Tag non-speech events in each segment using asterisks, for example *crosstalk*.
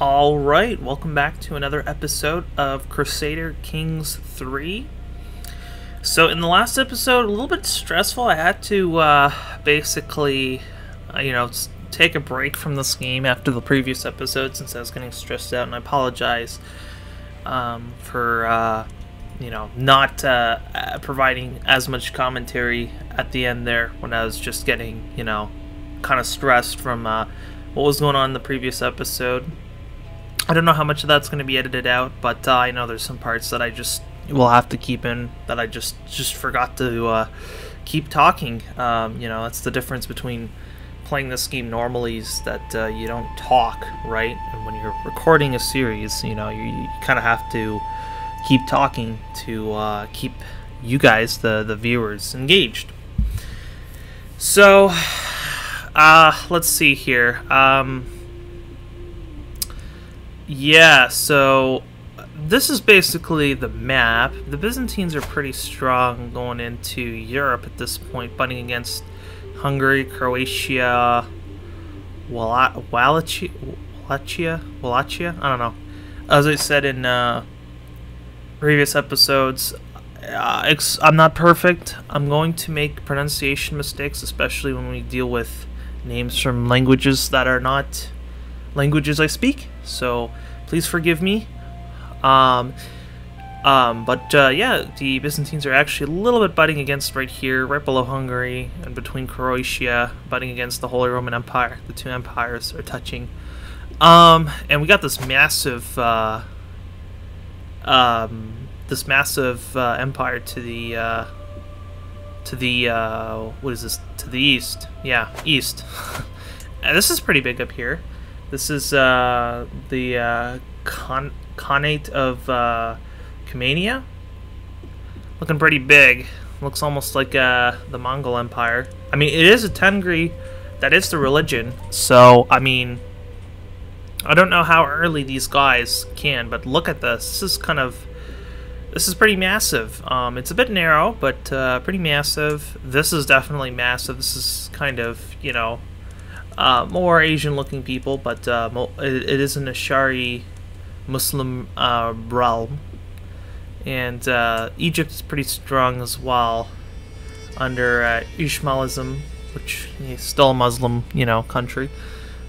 Alright, welcome back to another episode of Crusader Kings 3. So, in the last episode, a little bit stressful. I had to uh, basically, uh, you know, take a break from this game after the previous episode since I was getting stressed out, and I apologize um, for, uh, you know, not uh, uh, providing as much commentary at the end there when I was just getting, you know, kind of stressed from uh, what was going on in the previous episode. I don't know how much of that's going to be edited out, but uh, I know there's some parts that I just will have to keep in that I just just forgot to uh, keep talking. Um, you know, that's the difference between playing this game normally is that uh, you don't talk, right? And when you're recording a series, you know, you, you kind of have to keep talking to uh, keep you guys, the the viewers, engaged. So, uh, let's see here. Um, yeah, so this is basically the map. The Byzantines are pretty strong going into Europe at this point, butting against Hungary, Croatia, Wallachia, Wallachia, Wallachia. I don't know. As I said in uh, previous episodes, uh, I'm not perfect. I'm going to make pronunciation mistakes, especially when we deal with names from languages that are not languages I speak. So please forgive me. Um, um, but uh, yeah, the Byzantines are actually a little bit butting against right here, right below Hungary, and between Croatia, butting against the Holy Roman Empire. The two empires are touching. Um, and we got this massive, uh, um, this massive uh, empire to the, uh, to the, uh, what is this? To the east. Yeah, east. *laughs* this is pretty big up here. This is uh, the uh, Khan Khanate of uh, Cumania. Looking pretty big. Looks almost like uh, the Mongol Empire. I mean, it is a Tengri. That is the religion. So, I mean, I don't know how early these guys can, but look at this. This is kind of... This is pretty massive. Um, it's a bit narrow, but uh, pretty massive. This is definitely massive. This is kind of, you know, uh, more Asian-looking people, but uh, it, it is an Ashari Muslim uh, realm, and uh, Egypt is pretty strong as well under uh, Ismailism, which is still a Muslim, you know, country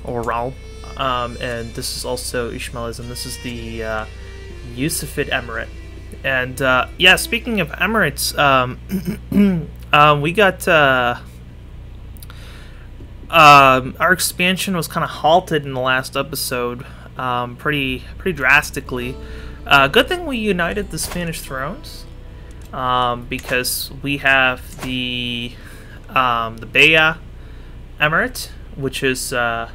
or realm. Um, and this is also Ismailism. This is the uh, Yusufid Emirate. And uh, yeah, speaking of emirates, um, *clears throat* we got um, our expansion was kind of halted in the last episode, um, pretty pretty drastically. Uh, good thing we united the Spanish thrones, um, because we have the um, the Beja Emirate, which is uh,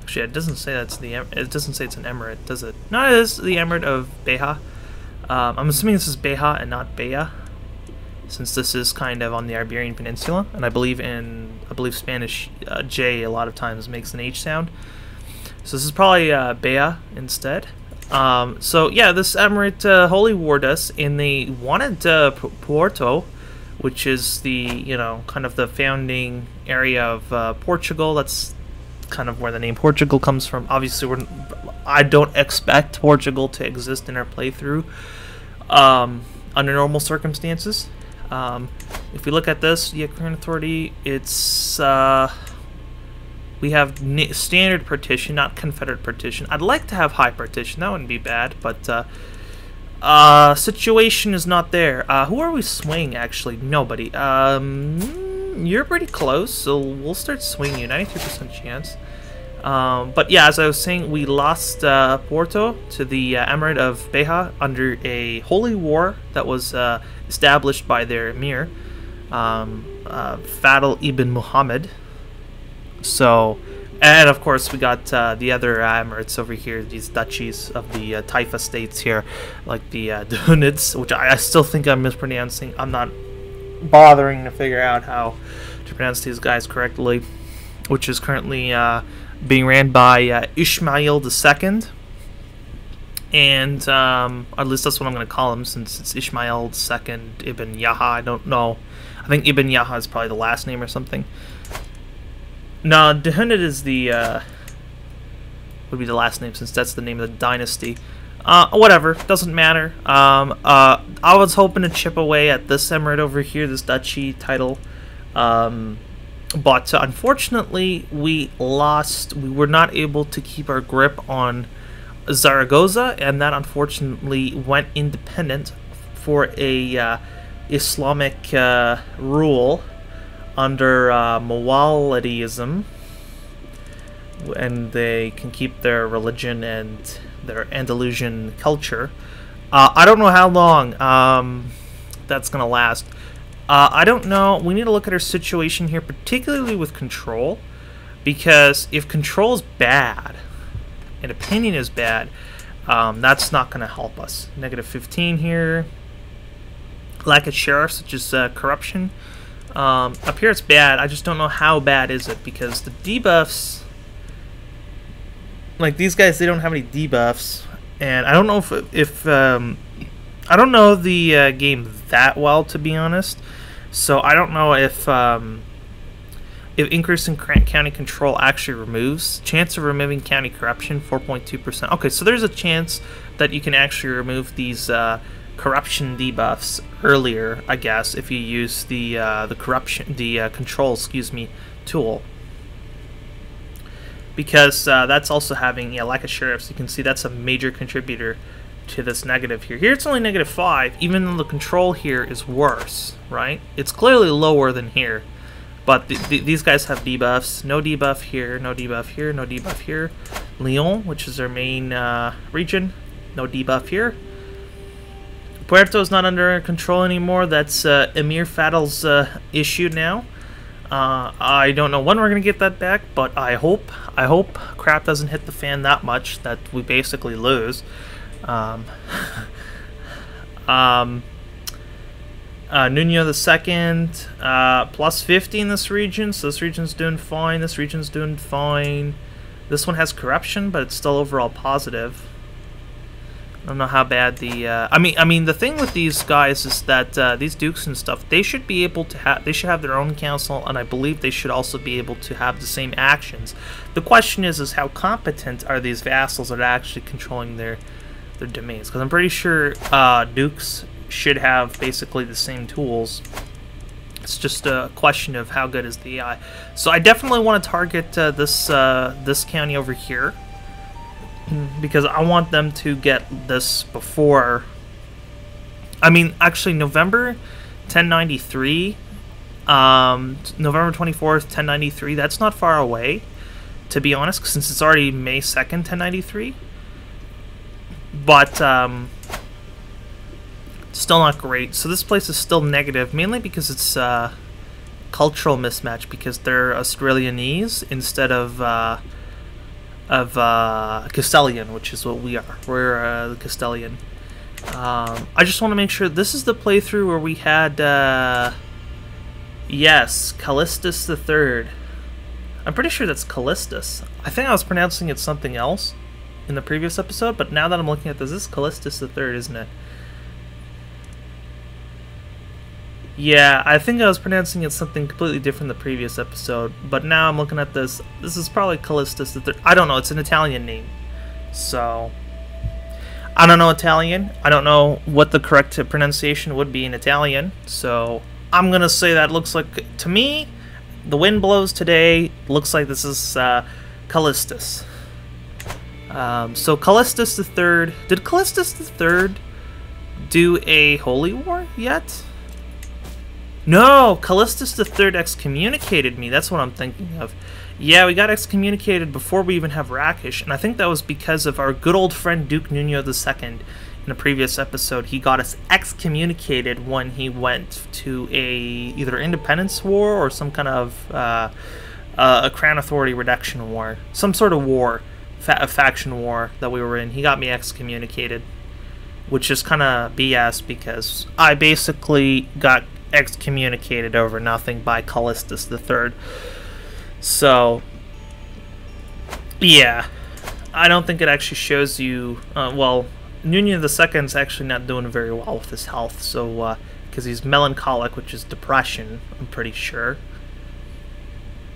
actually it doesn't say that's the it doesn't say it's an emirate, does it? No, it is the emirate of Beja. Um, I'm assuming this is Beja and not Beja since this is kind of on the Iberian Peninsula, and I believe in I believe Spanish uh, J a lot of times makes an H sound. So this is probably uh, Bea instead. Um, so yeah, this emirate uh, Holy warred us, and they wanted uh, Porto, which is the you know kind of the founding area of uh, Portugal. That's kind of where the name Portugal comes from. Obviously, we're I don't expect Portugal to exist in our playthrough um, under normal circumstances. Um, if we look at this, the current authority, it's uh, we have standard partition, not Confederate partition. I'd like to have high partition. That wouldn't be bad, but uh, uh, situation is not there. Uh, who are we swinging, actually? Nobody. Um, you're pretty close, so we'll start swinging you. 93% chance. Um, but yeah, as I was saying, we lost uh, Porto to the uh, Emirate of Beja under a holy war that was uh, established by their emir, um, uh, Fadl ibn Muhammad. So, and of course, we got uh, the other emirates over here, these duchies of the uh, Taifa states here, like the uh, *laughs* Dunids, which I, I still think I'm mispronouncing. I'm not bothering to figure out how to pronounce these guys correctly, which is currently being ran by uh, Ismail II. And um, at least that's what I'm going to call him since it's Ismail II Ibn Yaha. I don't know. I think Ibn Yaha is probably the last name or something. No, Dehunid is the uh, would be the last name since that's the name of the dynasty. Uh, whatever, doesn't matter. Um, uh, I was hoping to chip away at this emirate over here, this duchy title. Um, but uh, unfortunately, we lost. We were not able to keep our grip on Zaragoza, and that unfortunately went independent for a uh, Islamic uh, rule under uh, Mawalidism, and they can keep their religion and their Andalusian culture. Uh, I don't know how long um, that's going to last. Uh, I don't know. We need to look at our situation here, particularly with control, because if control is bad and opinion is bad, um, that's not going to help us. Negative 15 here. Lack of sheriffs, such as uh, corruption. Um, up here it's bad. I just don't know how bad is it because the debuffs, like these guys, they don't have any debuffs, and I don't know if if um, I don't know the uh, game that well to be honest. So I don't know if um, if increasing county control actually removes chance of removing county corruption 4.2%. Okay, so there's a chance that you can actually remove these uh, corruption debuffs earlier, I guess, if you use the uh, the corruption the uh, control, excuse me, tool. Because uh, that's also having yeah, lack of sheriffs. You can see that's a major contributor to this negative here. Here it's only negative five, even though the control here is worse, right? It's clearly lower than here. But th th these guys have debuffs. No debuff here, no debuff here, no debuff here. Lyon, which is their main uh, region, no debuff here. Porto's not under control anymore. That's uh, Emir Fadl's uh, issue now. Uh, I don't know when we're gonna get that back, but I hope I hope crap doesn't hit the fan that much that we basically lose. Um, *laughs* um, uh, Nuno the second, uh, plus 50 in this region, so this region's doing fine. This region's doing fine. This one has corruption, but it's still overall positive. I don't know how bad the. Uh, I mean, I mean, the thing with these guys is that uh, these dukes and stuff, they should be able to have. They should have their own council, and I believe they should also be able to have the same actions. The question is, is how competent are these vassals that are actually controlling their their domains? Because I'm pretty sure uh, dukes should have basically the same tools. It's just a question of how good is the AI. So I definitely want to target uh, this uh, this county over here because I want them to get this before. I mean, actually, November 1093, um, November 24th, 1093. That's not far away, to be honest, since it's already May 2nd, 1093. But um, still not great. So this place is still negative, mainly because it's uh, cultural mismatch because they're Asturleonese instead of. Uh, of uh, Castilian, which is what we are. We're uh, Castilian. Um, I just want to make sure this is the playthrough where we had, uh, yes, Callistus the Third. I'm pretty sure that's Callistus. I think I was pronouncing it something else in the previous episode, but now that I'm looking at this, this is Callistus the Third, isn't it? Yeah, I think I was pronouncing it something completely different the previous episode, but now I'm looking at this. This is probably Callistus the Third. I don't know. It's an Italian name, so I don't know Italian. I don't know what the correct pronunciation would be in Italian. So I'm gonna say that looks like to me. The wind blows today. Looks like this is uh, Callistus. Um, so Callistus the Third. Did Callistus the Third do a holy war yet? No, Callistus III excommunicated me. That's what I'm thinking of. Yeah, we got excommunicated before we even have Rakish, and I think that was because of our good old friend Duke Nuno II. In a previous episode, he got us excommunicated when he went to a either independence war or some kind of uh, uh, a crown authority reduction war, some sort of war, fa a faction war that we were in. He got me excommunicated, which is kind of BS because I basically got excommunicated over nothing by Callistus III. So, yeah, I don't think it actually shows you. Uh, well, the Second's actually not doing very well with his health, so because uh, he's melancholic, which is depression, I'm pretty sure.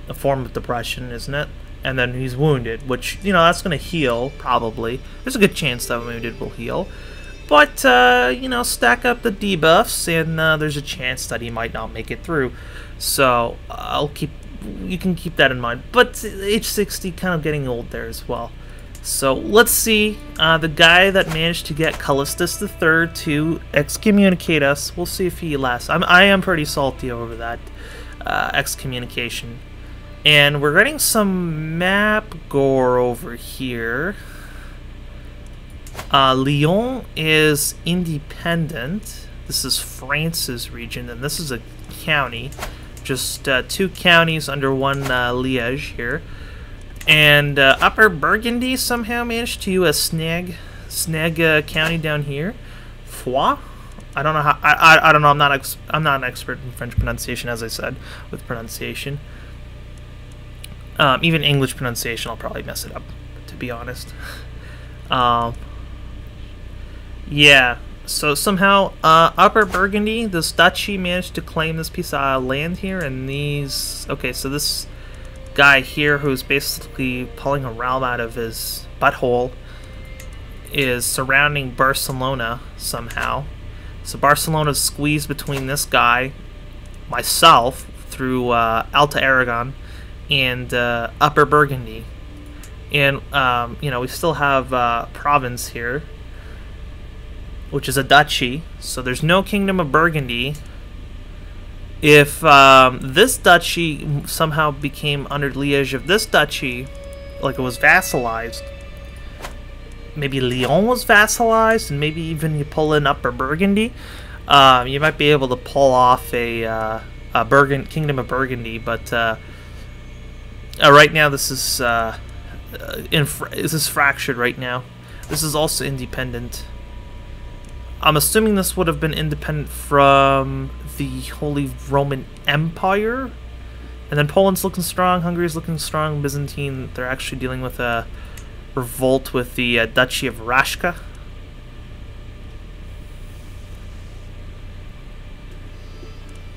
A form of depression, isn't it? And then he's wounded, which, you know, that's going to heal, probably. There's a good chance that wounded will heal. But, uh, you know, stack up the debuffs, and uh, there's a chance that he might not make it through. So, I'll keep... You can keep that in mind. But age 60, kind of getting old there as well. So, let's see. Uh, the guy that managed to get Callistus III to excommunicate us, we'll see if he lasts. I'm, I am pretty salty over that uh, excommunication. And we're getting some map gore over here. Uh, Lyon is independent. This is France's region, and this is a county. Just uh, two counties under one uh, Liège here. And uh, Upper Burgundy somehow managed to uh, snag snag a county down here. Foix? I don't know how. I, I, I don't know. I'm not I'm not an expert in French pronunciation, as I said, with pronunciation. Um, even English pronunciation, I'll probably mess it up, to be honest. *laughs* Um, yeah, so somehow uh, Upper Burgundy, this duchy, managed to claim this piece of land here, and these... Okay, so this guy here who's basically pulling a realm out of his butthole is surrounding Barcelona somehow. So Barcelona's squeezed between this guy, myself, through uh, Alta Aragon, and uh, Upper Burgundy. And, um, you know, we still have uh, Provence here, which is a duchy. So there's no Kingdom of Burgundy. If um, this duchy somehow became under liege of this duchy, like it was vassalized, maybe Lyon was vassalized, and maybe even you pull in Upper Burgundy, um, you might be able to pull off a, uh, a Burgund Kingdom of Burgundy, but uh, uh, right now, this is uh, uh this is fractured right now. This is also independent. I'm assuming this would have been independent from the Holy Roman Empire. And then Poland's looking strong, Hungary's looking strong, Byzantine, they're actually dealing with a revolt with the uh, Duchy of Rashka.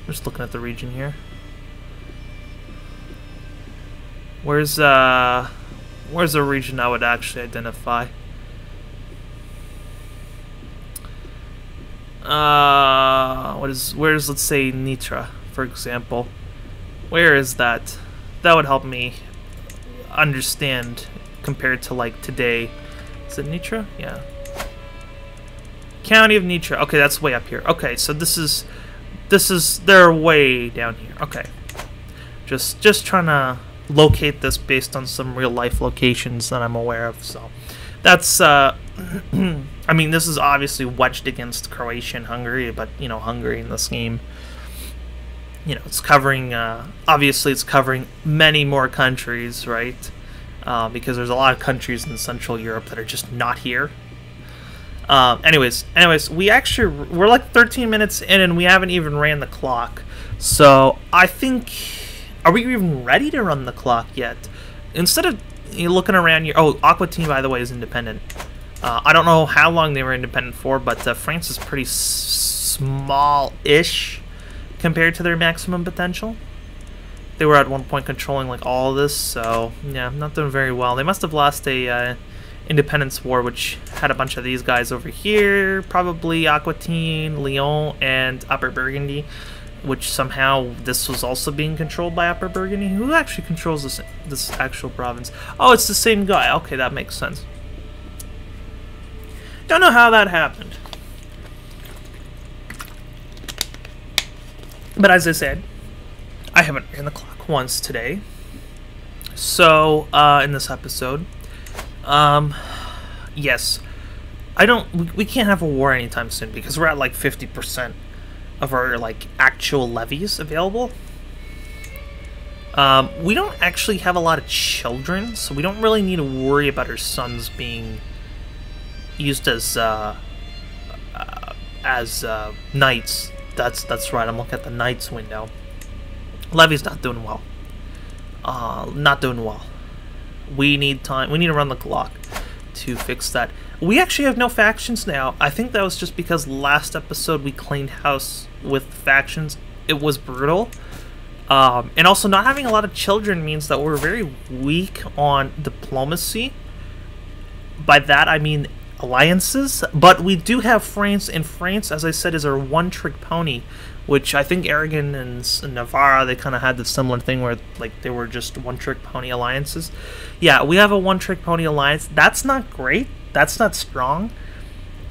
Just looking at the region here. Where's uh where's a region I would actually identify? Uh what is where's let's say Nitra, for example. Where is that? That would help me understand compared to like today. Is it Nitra? Yeah. County of Nitra. Okay, that's way up here. Okay, so this is this is they're way down here. Okay. Just just trying to locate this based on some real life locations that I'm aware of. So that's, uh, *clears throat* I mean, this is obviously wedged against Croatia and Hungary, but, you know, Hungary in this game, you know, it's covering, uh, obviously it's covering many more countries, right? Uh, because there's a lot of countries in Central Europe that are just not here. Um, anyways, anyways, we actually we're like 13 minutes in and we haven't even ran the clock. So I think are we even ready to run the clock yet? Instead of you know, looking around here, oh, Aquitaine, by the way, is independent. Uh, I don't know how long they were independent for, but uh, France is pretty small-ish compared to their maximum potential. They were at one point controlling like all this, so yeah, not doing very well. They must have lost a uh, Independence War, which had a bunch of these guys over here, probably Aquitaine, Lyon, and Upper Burgundy which somehow this was also being controlled by Upper Burgundy. Who actually controls this this actual province? Oh, it's the same guy. Okay, that makes sense. Don't know how that happened. But as I said, I haven't ran the clock once today. So, uh, in this episode, um, yes, I don't, we, we can't have a war anytime soon because we're at like 50% of our like actual levies available. Um, we don't actually have a lot of children, so we don't really need to worry about our sons being used as uh, uh, as uh, knights. That's that's right. I'm looking at the knights window. Levy's not doing well. Uh, not doing well. We need time. We need to run the clock to fix that. We actually have no factions now. I think that was just because last episode we cleaned house with factions. It was brutal. Um, and also, not having a lot of children means that we're very weak on diplomacy. By that, I mean alliances. But we do have France, and France, as I said, is our one-trick pony, which I think Aragon and Navarra, they kind of had the similar thing where, like, they were just one-trick pony alliances. Yeah, we have a one-trick pony alliance. That's not great. That's not strong.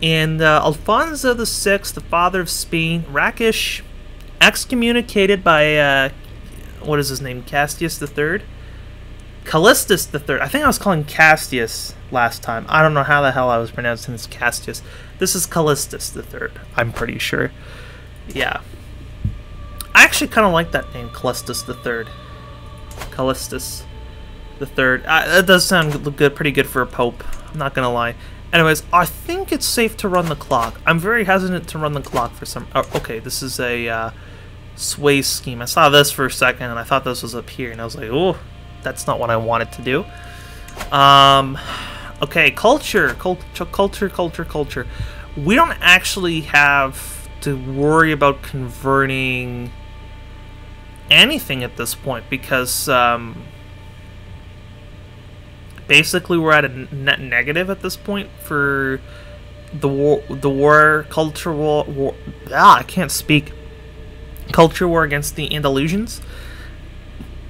And uh, Alfonso VI, the father of Spain, Rakish, excommunicated by uh, what is his name? Castius the Third, Callistus the Third. I think I was calling Castius last time. I don't know how the hell I was pronouncing this Castius. This is Callistus the Third. I'm pretty sure. Yeah. I actually kind of like that name, Callistus the Third. Callistus the Third. Uh, that does sound good, pretty good for a pope. I'm not gonna lie. Anyways, I think it's safe to run the clock. I'm very hesitant to run the clock for some... Oh, okay, this is a uh, sway scheme. I saw this for a second, and I thought this was up here, and I was like, oh, that's not what I wanted to do. Um, okay, culture, culture, culture, culture, culture. We don't actually have to worry about converting anything at this point, because... Um, basically we're at a net negative at this point for the war, the war, culture war, war ah, I can't speak. Culture war against the Andalusians.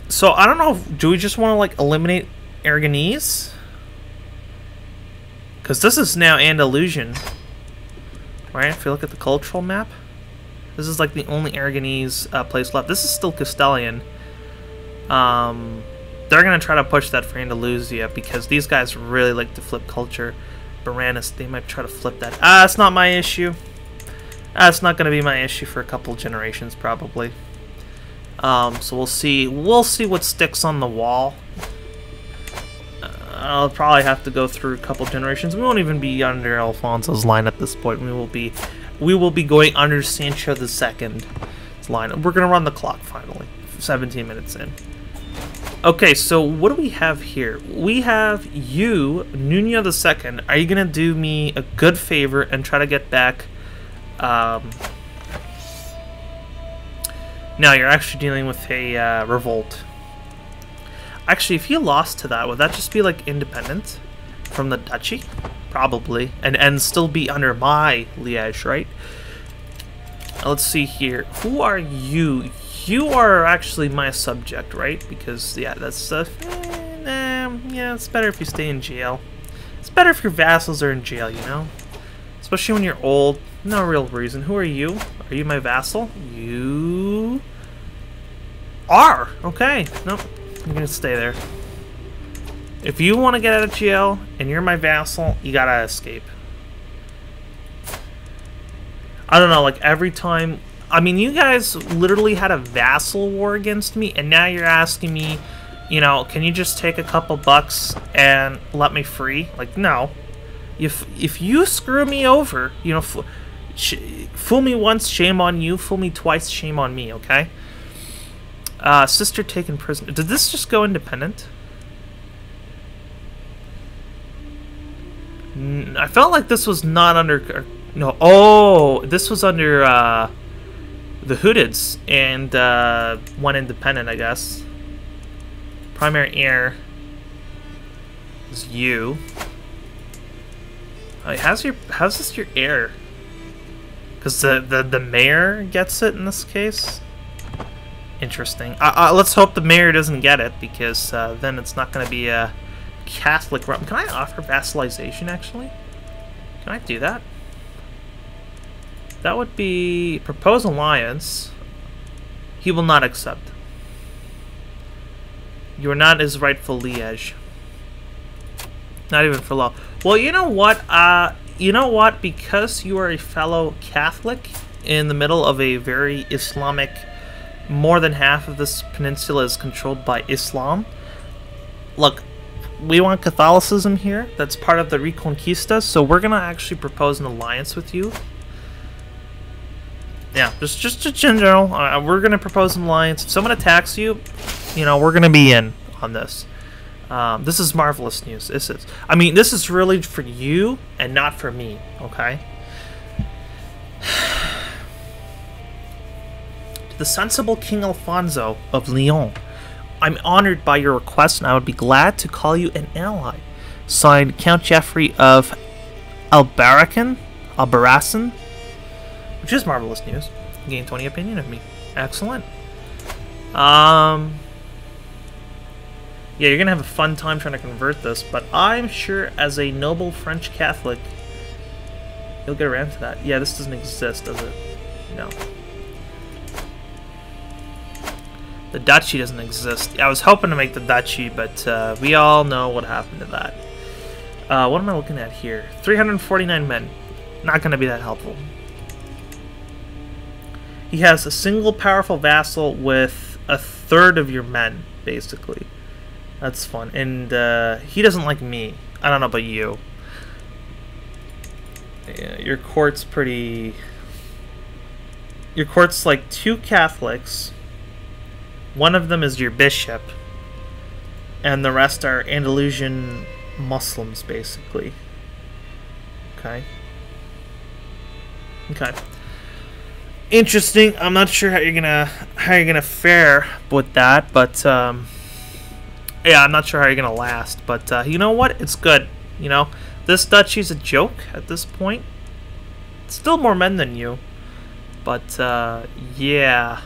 So I don't know. do we just want to like eliminate Aragonese? Because this is now Andalusian, right? If you look at the cultural map, this is like the only Aragonese uh, place left. This is still Castilian. Um, they're going to try to push that for Andalusia because these guys really like to flip culture. Baranus, they might try to flip that. Ah, it's not my issue. It's not going to be my issue for a couple generations, probably. Um, so we'll see. We'll see what sticks on the wall. Uh, I'll probably have to go through a couple generations. We won't even be under Alfonso's line at this point. We will be, we will be going under Sancho the Second's line. We're gonna run the clock finally. 17 minutes in. Okay, so what do we have here? We have you, Nuno the Second. Are you gonna do me a good favor and try to get back? Um, no, you're actually dealing with a uh, revolt. Actually, if you lost to that, would that just be like independent from the duchy? Probably, and and still be under my liege, right? Let's see here. Who are you? You are actually my subject, right? Because, yeah, that's, uh, eh, yeah, it's better if you stay in jail. It's better if your vassals are in jail, you know? Especially when you're old. No real reason. Who are you? Are you my vassal? You... Are! Okay. Nope. I'm gonna stay there. If you want to get out of jail, and you're my vassal, you gotta escape. I don't know, like, every time I mean, you guys literally had a vassal war against me, and now you're asking me, you know, can you just take a couple bucks and let me free? Like, no. If if you screw me over, you know, fool me once, shame on you. Fool me twice, shame on me. Okay. Uh, sister taken prisoner. Did this just go independent? I felt like this was not under. No. Oh, this was under. Uh, the Hudids and uh, one independent, I guess. Primary heir is you. how's your how's this your heir? Because the, the the mayor gets it in this case. Interesting. Uh, uh, let's hope the mayor doesn't get it because uh, then it's not going to be a Catholic realm. Can I offer vassalization actually? Can I do that? That would be propose alliance. He will not accept. You are not his rightful liege. Not even for law. Well, you know what? Uh, you know what? Because you are a fellow Catholic in the middle of a very Islamic, more than half of this peninsula is controlled by Islam. Look, we want Catholicism here. That's part of the Reconquista. So we're gonna actually propose an alliance with you yeah, just just, just in general, uh, we're gonna propose an alliance. If someone attacks you, you know, we're gonna be in on this. Um, this is marvelous news. This is. I mean, this is really for you and not for me. Okay. To *sighs* the sensible King Alfonso of Leon. I'm honored by your request, and I would be glad to call you an ally. Signed, Count Geoffrey of Albaracan, Albarracin, which is marvelous news. Gain 20 opinion of me. Excellent. Um, yeah, you're gonna have a fun time trying to convert this, but I'm sure as a noble French Catholic, you'll get around to that. Yeah, this doesn't exist, does it? No. The duchy doesn't exist. I was hoping to make the duchy, but uh, we all know what happened to that. Uh, what am I looking at here? 349 men. Not going to be that helpful. He has a single powerful vassal with a third of your men, basically. That's fun. And uh, he doesn't like me. I don't know about you. Yeah, your court's pretty... Your court's like two Catholics one of them is your bishop, and the rest are Andalusian Muslims, basically. Okay. Okay. Interesting. I'm not sure how you're gonna how you're gonna fare with that, but um, yeah, I'm not sure how you're gonna last. But uh, you know what? It's good. You know, this duchy's a joke at this point. Still more men than you, but uh, yeah.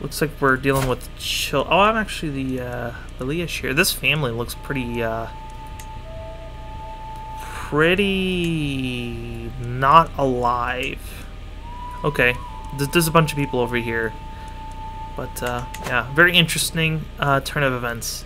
Looks like we're dealing with chill. Oh, I'm actually the uh, the Leash here. This family looks pretty uh, pretty not alive. Okay, there's a bunch of people over here, but uh, yeah, very interesting uh, turn of events.